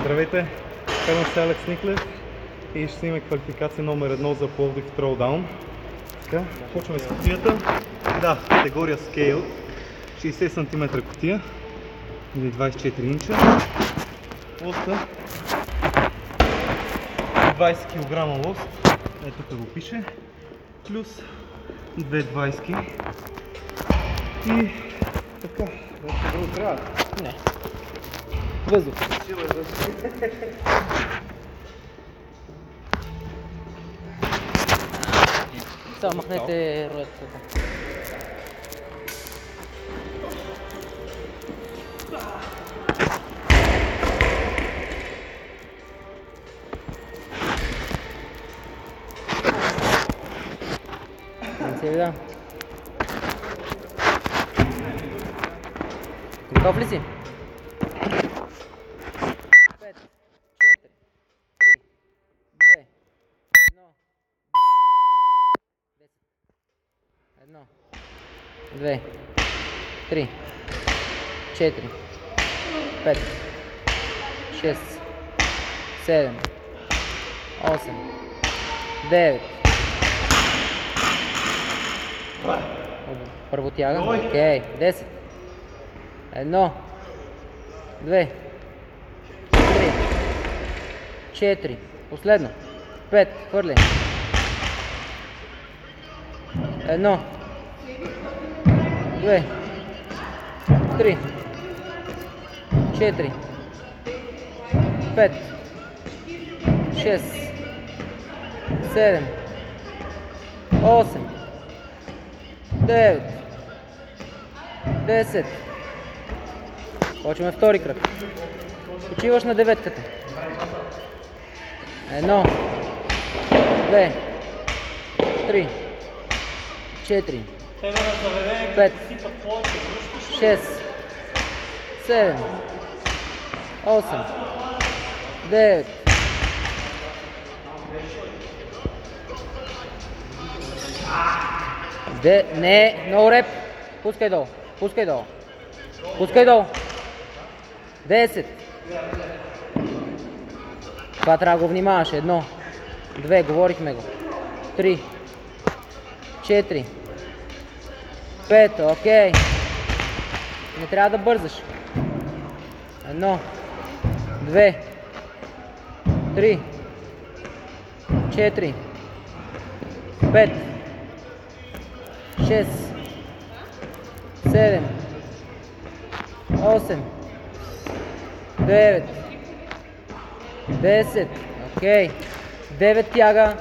Здравейте, казвам се Алекс Никлев и ще снимаме квалификация номер едно за Пловдив Throwdown. Така, почваме с кутията. Да, категория Scale, 60 см кутия или 24 инча. Лоста 20 кг лост, ето тук го пише, плюс две 20 и така, вече друго трябва. Не. Въздух. Само махнете рулетката. Не се вида. Готов ли си? Пет, четири, три, две, едно. Десет. Едно, две, три, четири, пет, шест, седем, осем, девет. Първо тяга. Окей. Десет. Едно. Две. Три. Четири. Последно. Пет. Хвърли. Едно. Две. Три. Четири. Пет. Шест. Седем. Осем. Девет. Десет. Почваме втори кръг. Почиваш на деветката. Едно. Две. Три. Четири. Пет. Шест. Седем. Осем. Девет. Де, не, no реп. Пускай долу. Пускай долу. Пускай долу. 10. Това трябва да го внимаваш. Едно. Две. Говорихме го. Три. Четири. Пет. Окей. Не трябва да бързаш. Едно. Две. Три. Четири. Пет. Шест. Седем. Осем. 9 10 Окей 9 тяга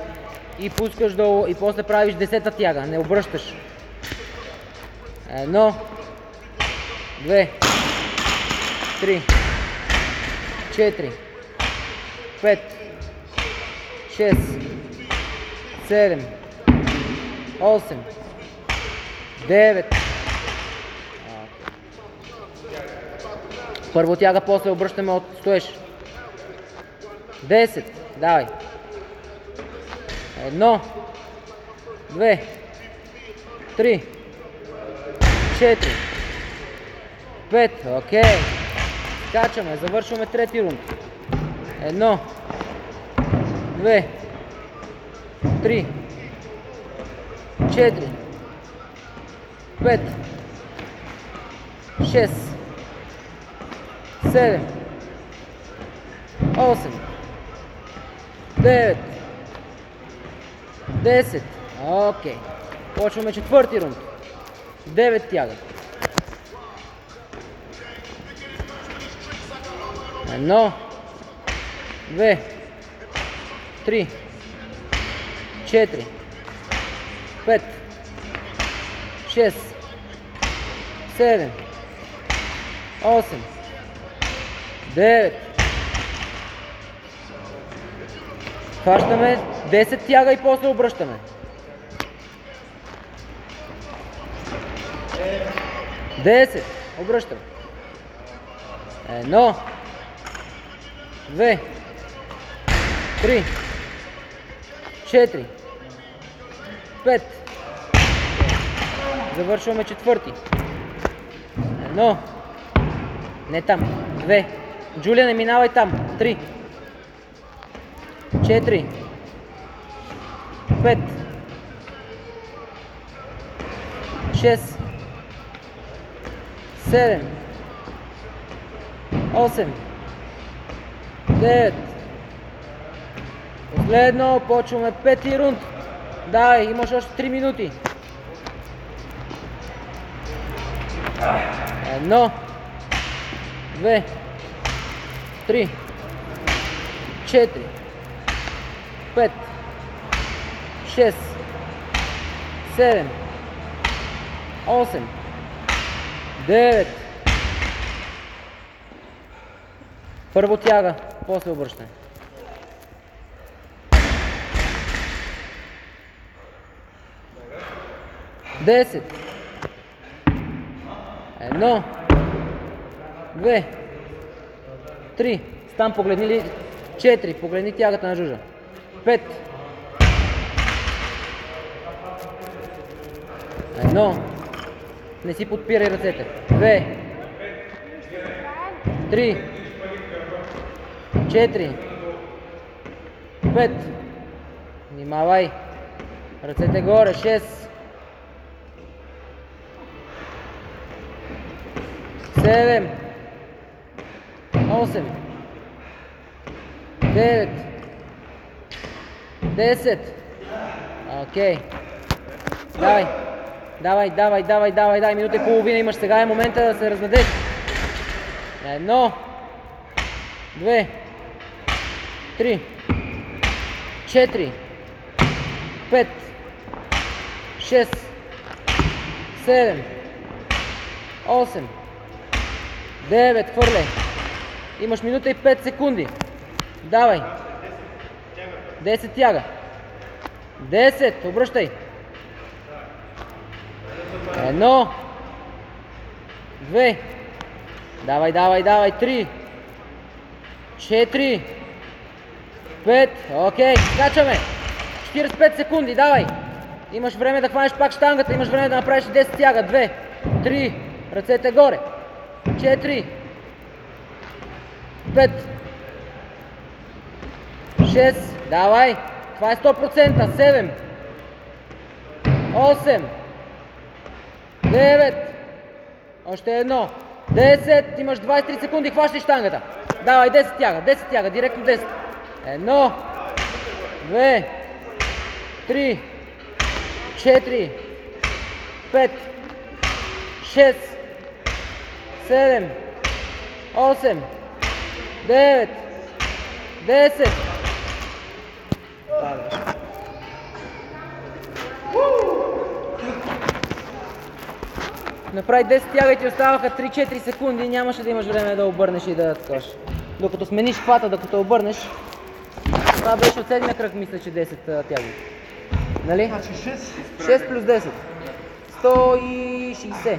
и пускаш долу и после правиш 10 тяга, не обръщаш. Едно, две, три, четири, пет, шест, седем, осем, девет, Първо тяга, после обръщаме от стоеш. 10. Давай. Едно. Две. Три. Четири. Пет. Окей. Скачаме. Завършваме трети рунд. Едно. Две. Три. Четири. Пет. Шест. 7 8 9 10 Окей. Почваме четвърти рунд. 9 тяга. Едно. Две. Три. Четири. Пет. Шест. Седем. Осем. 9. Хващаме 10 тяга и после обръщаме. 10. Обръщаме. Едно. Две. Три. Четири. Пет. Завършваме четвърти. Едно. Не там. Две. Джулия, не минавай там. Три. Четири. Пет. Шест. Седем. Осем. Девет. Последно, почваме пети рунд. Давай, имаш още 3 минути. Едно. Две. Три. Четири. Пет. Шест. Седем. Осем. Девет. Първо тяга, после обръщане. Десет. Едно. Две. Три. Стан погледни ли? Четири. Погледни тягата на жужа. Пет. Едно. Не си подпирай ръцете. Две. Три. Четири. Пет. Внимавай. Ръцете горе. Шест. Седем. Осем. Девет. Десет. Окей. Давай. Давай, давай, давай, давай, давай. Минута и половина имаш. Сега е момента да се раздадеш. Едно. Две. Три. Четири. Пет. Шест. Седем. Осем. Девет. Хвърляй. Имаш минута и 5 секунди. Давай. 10 тяга. 10. Обръщай. Едно. Две. Давай, давай, давай. Три. Четири. Пет. Окей. Скачаме. 45 секунди. Давай. Имаш време да хванеш пак штангата. Имаш време да направиш 10 тяга. Две. Три. Ръцете горе. Четири. Пет. Шест. Давай. Това е 100%. Седем. Осем. Девет. Още едно. Десет. Имаш 23 секунди. Хващай штангата. Давай 10 тяга. 10 тяга. Директно 10. Едно. Две. Три. Четири. Пет. Шест. Седем. Осем. Девет. Десет. Направи 10 тяга и ти оставаха 3-4 секунди нямаше да имаш време да обърнеш и да такаш. Докато смениш хвата, докато обърнеш, това беше от седмия кръг, мисля, че 10 а, тяги. Нали? Значи 6. 6 плюс 10. 160.